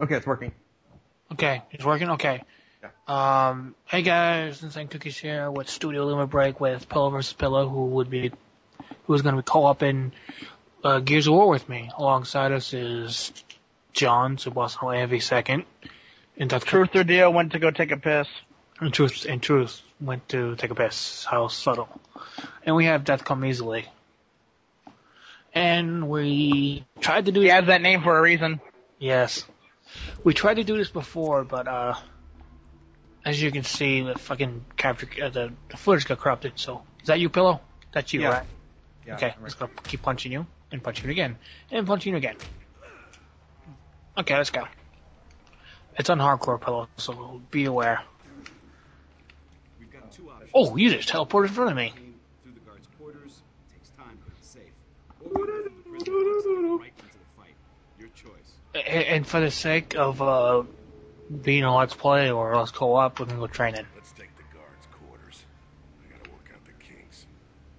Okay, it's working. Okay, it's working. Okay. Um, hey guys, Insane Cookies here with Studio Limit Break with Pillow versus Pillow, who would be, who is going to be co-oping uh, Gears of War with me. Alongside us is John, so Boston away second. And that's Truth or deal went to go take a piss. And truth, and truth went to take a piss. How subtle. And we have Death Come Easily. And we tried to do. He has that name for a reason. Yes. We tried to do this before, but uh, as you can see, the fucking capture uh, the, the footage got corrupted. So is that you, Pillow? That's you, Yeah. right? Yeah, okay, I'm let's right. go keep punching you and punching you again and punching you again. Okay, let's go. It's on hardcore, Pillow, so be aware. We've got two options. Oh, you just teleported in front of me. And for the sake of uh, being a let's play or let's co-op, we're gonna go training. Let's take the guard's quarters. I gotta work out the kinks.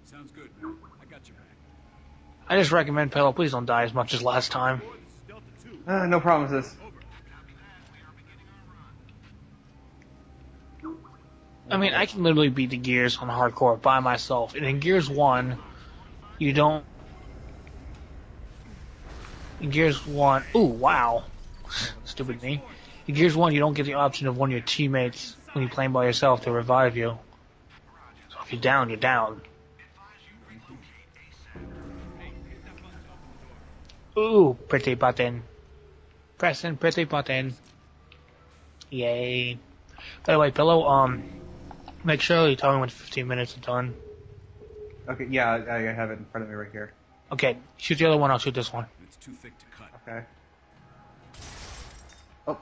Sounds good, man. I got your back. I just recommend Pillow, please don't die as much as last time. Delta 2. Uh, no promises. I mean, I can literally beat the Gears on hardcore by myself. And in Gears 1, you don't. In Gears 1. Ooh, wow. Stupid me. In Gears 1, you don't get the option of one of your teammates when you're playing by yourself to revive you. So if you're down, you're down. Ooh, pretty button. Pressing pretty button. Yay. By the way, Pillow, um, make sure you tell me when 15 minutes are done. Okay, yeah, I, I have it in front of me right here. Okay, shoot the other one, I'll shoot this one. It's too thick to cut. Okay. Oh,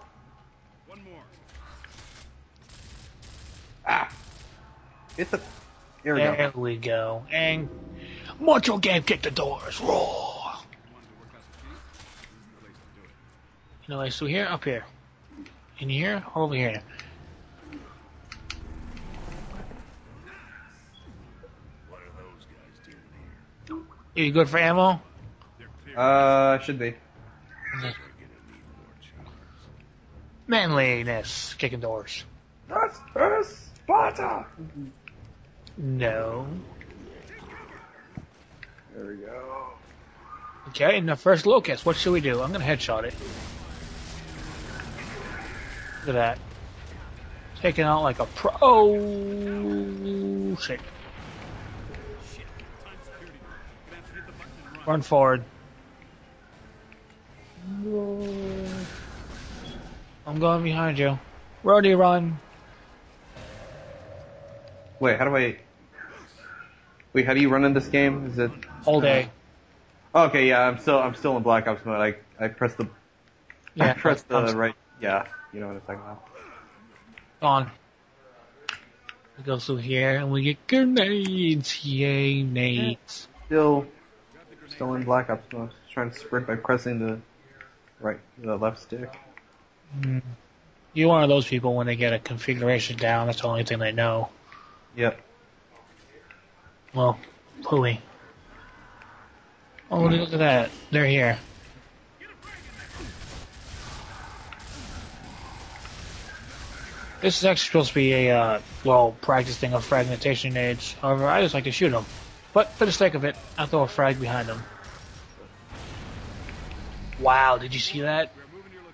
One more. ah! It's a. There we There go. we go. And Macho Game kick the doors. Roar! Wanted to work out some kinks? This is the place to do it. You know, so here, up here. In here, or over here. You good for ammo? Uh, should be. We're gonna need more choppers. Manliness, kicking doors. That's us, Sparta! No. There we go. Okay, and the first locust, what should we do? I'm gonna headshot it. Look at that. Taking out like a pro. Oh. Shit. Run. Run forward. I'm going behind you. Roadie, run. Wait, how do I? Wait, how do you run in this game? Is it? All day. Oh, okay, yeah, I'm still I'm still in Black Ops mode. I I press the I Yeah, press the I'm- right. Yeah, you know what I'm talking about. on. We go through here and we get grenades. Yay, nades. Still, still in Black Ops mode. Trying to sprint by pressing the right, the left stick. Mm. You're one of those people when they get a configuration down, that's the only thing they know. Yep. Well, Pooey. Oh, look at that. They're here. This is actually supposed to be a, uh, well, practicing of fragmentation nades. However, I just like to shoot them. But for the sake of it, I'll throw a frag behind them. Wow, did you see that?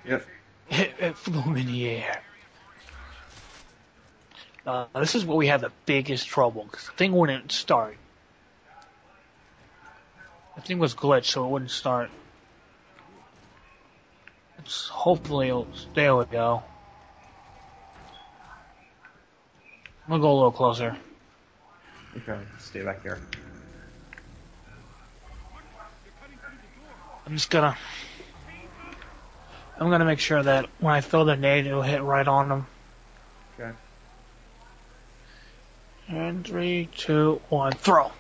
Yep. It, it flew him in the air. Uh, this is where we have the biggest trouble because the thing wouldn't start. The thing was glitched, so it wouldn't start. It's hopefully, it'll, there we go. I'm gonna go a little closer. Okay, stay back here. I'm just gonna. I'm gonna make sure that when I throw the nade, it'll hit right on them. Okay. And three, two, one, throw.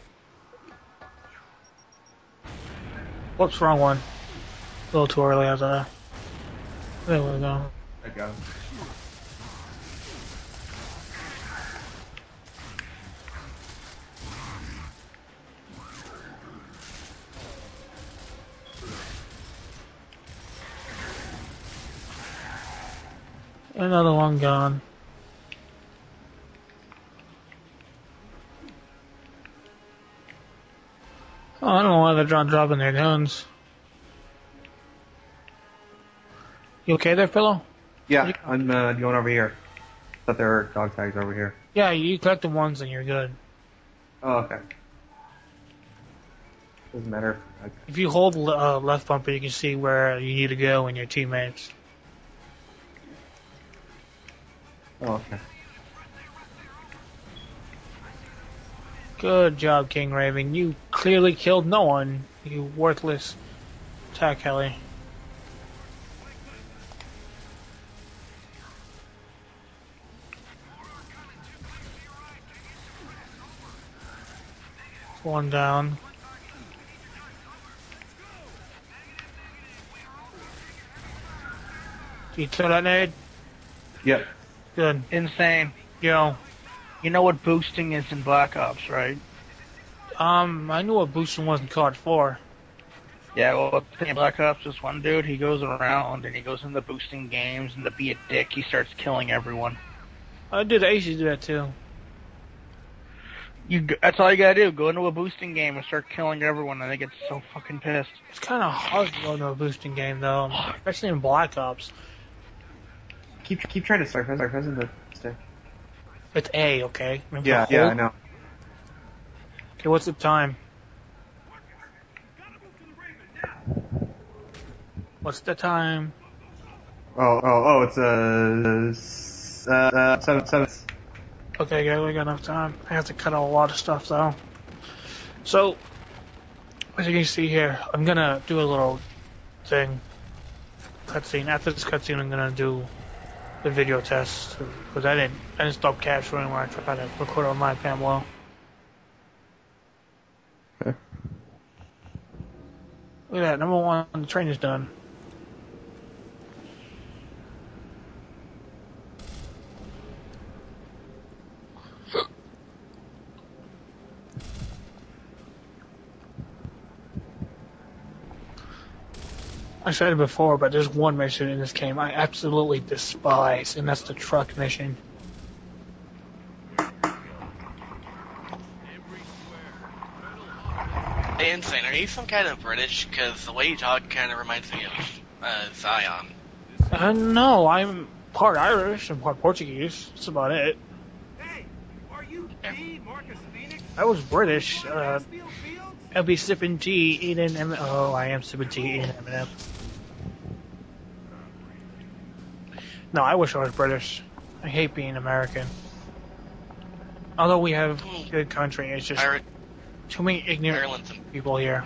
Whoops, wrong one. A little too early, I was uh. There we go. There you go. Another one gone. Oh, I don't know why they're dro- dropping their guns. You okay there, Philo? Yeah, I'm uh, going over here. But there are dog tags over here. Yeah, you collect the ones and you're good. Oh, okay. Doesn't matter. If you hold uh, left bumper, you can see where you need to go and your teammates. Oh, okay. Good job, King Raven. You clearly killed no one, you worthless attack heli. One down. Did you throw that nade? Yep. Good. Insane. Yo. You know what boosting is in Black Ops, right? Um, I knew what boosting was in COD 4. Yeah, well, in Black Ops, this one dude, he goes around and he goes into boosting games, and to be a dick, he starts killing everyone. I did. I used to do that too. You, that's all you gotta do. Go into a boosting game and start killing everyone, and they get so fucking pissed. It's kind of hard to go into a boosting game though, especially in Black Ops. Keep keep trying to start start pressing the stick. It's A, okay? Remember Yeah, yeah, I know. Okay, what's the time? What's the time? Oh, oh, oh, it's a uh, uh seven, seven. Okay, good. We got enough time. I have to cut out a lot of stuff though. So, as you can see here, I'm gonna do a little thing, cutscene. After this cutscene, I'm gonna do the video test because I didn't, I didn't stop capturing when I tried to record on my Pamela. Okay. Look at that, number one, the train is done. I said it before, but there's one mission in this game I absolutely despise, and that's the truck mission. Hey, Insane, are you some kind of British? Because the way you talk kind of reminds me of uh, Zion. Uh, no, I'm part Irish and part Portuguese. That's about it. Hey, are you the Marcus Phoenix? I was British. Uh, I'll be sipping tea, eating M. Oh, I am sipping tea, eating M&M. No, I wish I was British. I hate being American. Although we have a good country, it's just too many ignorant Ireland's people here.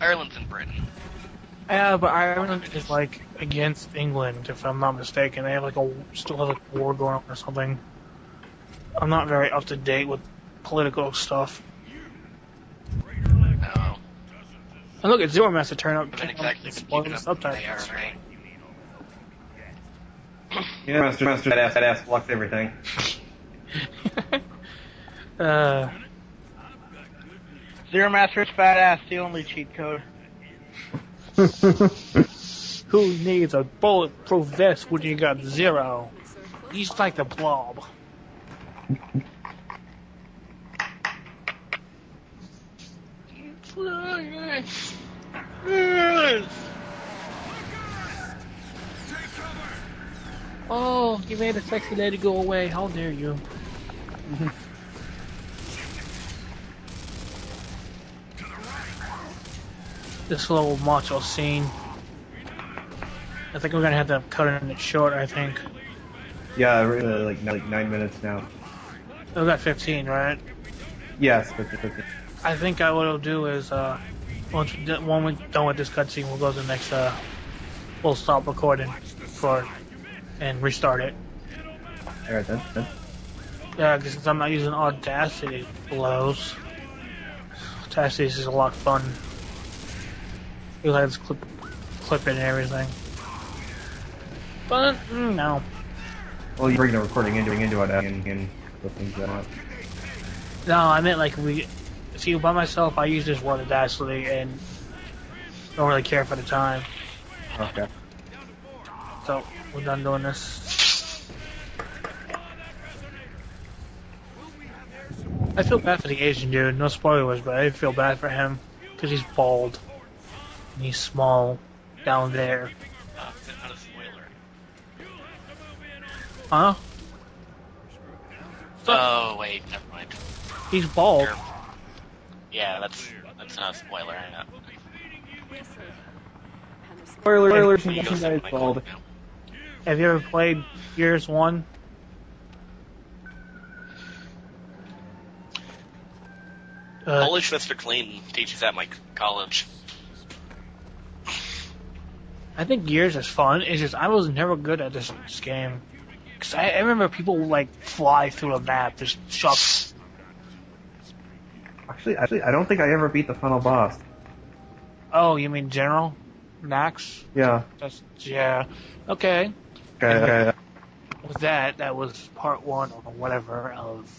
Ireland's in Britain. Yeah, but Ireland is like against England, if I'm not mistaken. They have like a still have like a war going on or something. I'm not very up to date with political stuff. No, And look at Zero Master turn up, not exactly up subtitles. they are, right? Yeah, Master, Master, that ass, that ass blocks everything. uh, Zero Master's fat ass, the only cheat code. who needs a bulletproof vest when you got Zero? He's like the blob. Oh, you made a sexy lady go away. How dare you? this little macho scene. I think we're gonna have to cut it short. I think Yeah, really, like like nine minutes now. we got 15, right? Yes, but, but I think I, what I'll do is uh, once we, when we're done with this cutscene, we'll go to the next. Uh, we'll stop recording for and restart it. all right then. then. Yeah, because I'm not using Audacity blows. Audacity is just a lot of fun. You like this clip, clip it and everything. But mm, no, Well, you bring the recording into into it and, and the things that no, I meant like we. See, by myself, I use this word Audacity and don't really care for the time. Okay. So we're done doing this. I feel bad for the Asian dude. No spoilers, but I feel bad for him because he's bald and he's small down there. Uh, not. Huh? Oh wait, never mind. He's bald. Yeah, that's that's not a spoiler. I know. Spoiler, spoilers, He and goes nothing in that is my bald. cloak now. Have you ever played Gears One? Uh, Polish Mr. Clean teaches at my college. I think Gears is fun. It's just I was never good at this, this game. Cause I, I remember people like fly through a map, just shot. Actually, actually, I don't think I ever beat the final boss. Oh, you mean General Max? Yeah. That's yeah. Okay. Okay. okay. With that, that was part one or whatever of